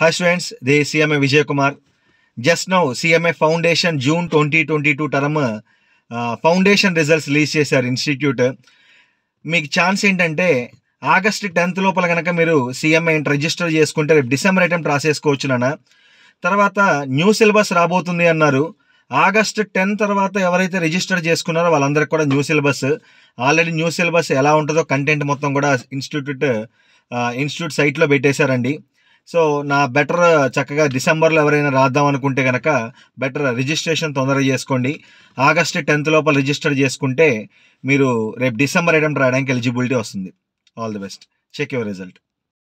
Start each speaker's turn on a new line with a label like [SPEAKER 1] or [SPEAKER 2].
[SPEAKER 1] Hi students, this is CMA Vijay Kumar. Just now CMA Foundation June 2022 term foundation results release చేశారు institute మీకు chance ఏంటంటే August tenth లోపల కనుక మీరు CMA register చేసుకుంటే రేపు డిసెంబర్ అటెంప్ట్ రాసేసుకోవచ్చు నాన్న. తర్వాత న్యూ సిలబస్ రాబోతుంది అన్నారు. ఆగస్ట్ టెన్ తర్వాత ఎవరైతే రిజిస్టర్ చేసుకున్నారో వాళ్ళందరికీ కూడా new syllabus already new syllabus ఎలా ఉంటుందో కంటెంట్ మొత్తం కూడా ఇన్స్టిట్యూట్ ఇన్స్టిట్యూట్ సైట్లో పెట్టేశారండి. సో నా బెటర్ చక్కగా డిసెంబర్లో ఎవరైనా రాద్దాం అనుకుంటే కనుక బెటర్ రిజిస్ట్రేషన్ తొందరగా చేసుకోండి. ఆగస్ట్ టెన్త్ లోపల రిజిస్టర్ చేసుకుంటే మీరు రేపు డిసెంబర్ ఐటమ్ రాయడానికి ఎలిజిబిలిటీ వస్తుంది. All the best check your result